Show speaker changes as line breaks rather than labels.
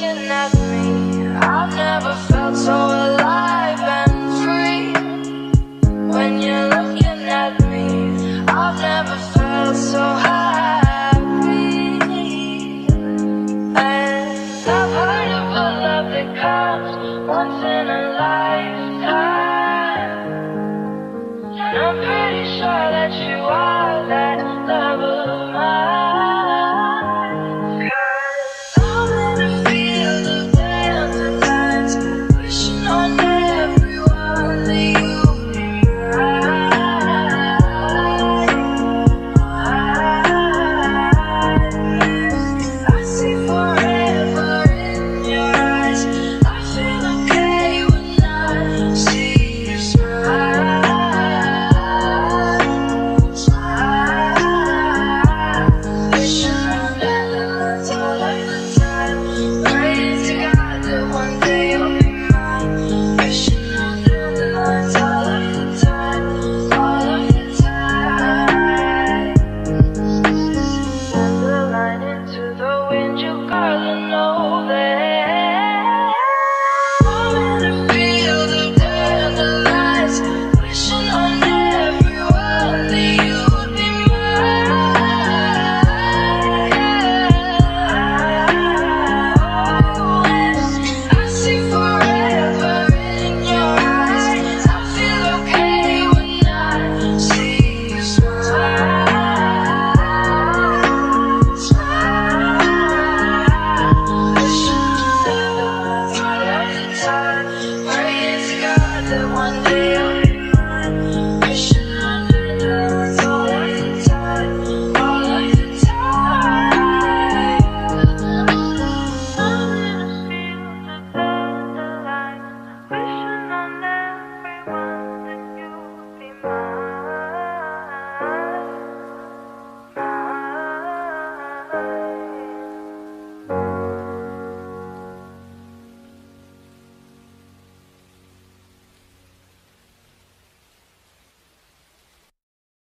looking at me. I've never felt so alive and free. When you're looking at me I've never felt so happy. And I've heard of a love that comes Once in a life